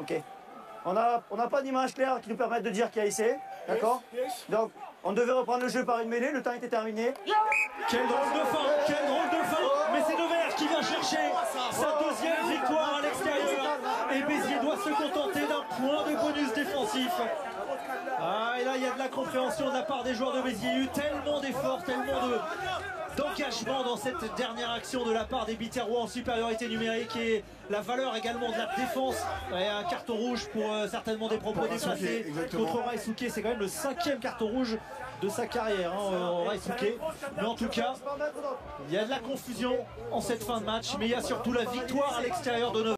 Ok. On n'a on pas d'image claire qui nous permette de dire qui a essayé. D'accord Donc, on devait reprendre le jeu par une mêlée, le temps était terminé. Quel drôle de fin, quel drôle de fin Mais c'est Nevers qui vient chercher sa deuxième victoire à l'extérieur. Et Béziers doit se contenter d'un point de bonus défensif. Ah, et là, il y a de la compréhension de la part des joueurs de Béziers. Il y a eu tellement d'efforts, tellement de d'engagement dans cette dernière action de la part des Biterrois en supériorité numérique et la valeur également de la défense. Et un carton rouge pour euh, certainement des propos déplacés contre Raisuke. C'est quand même le cinquième carton rouge de sa carrière, hein, euh, Raisuke. Mais en tout cas, il y a de la confusion en cette fin de match, mais il y a surtout la victoire à l'extérieur de.